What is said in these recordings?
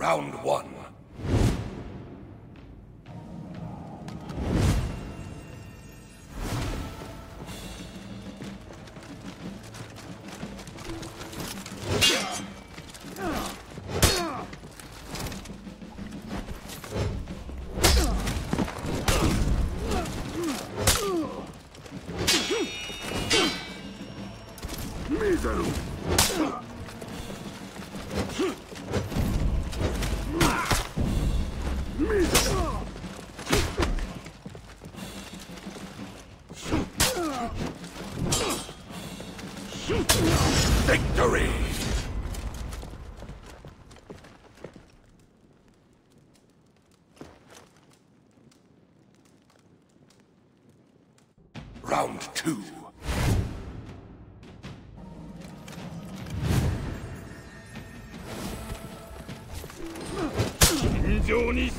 Round one. Mísero! Victory! Round two. 尋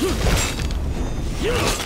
Yeah!